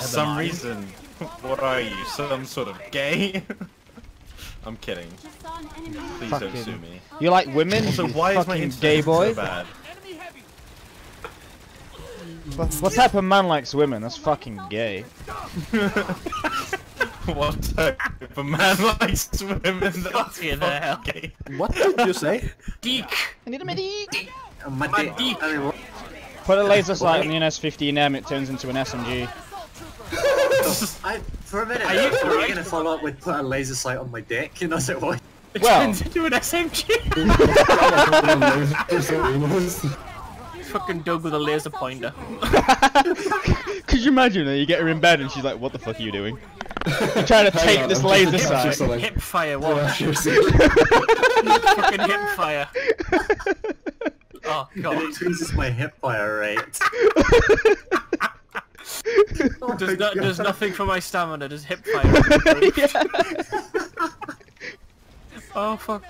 some mine. reason, what are you? Some sort of gay? I'm kidding. Please don't sue me. You like women? So why is my fucking gay boy? so bad? What, what type of man likes women? That's fucking gay. what type of man likes women? That's Fucking hell. gay. What did you say? Geek. I need a medic. My My dick. dick. I mean, what? Put a laser sight on the NS15M, it turns into an SMG. I, for a minute, Are I you thought you were gonna follow up with put a laser sight on my dick, and I was like, what? It Well- turns into an SMG. Fucking Doug with a laser pointer. Could you imagine that you get her in bed and she's like, what the fuck are you doing? You're trying to take this laser sight. Hip fire, what? Fucking hip fire. Oh And god. it increases my hip fire rate. Does, no, does nothing for my stamina, does hip fire. Oh fuck.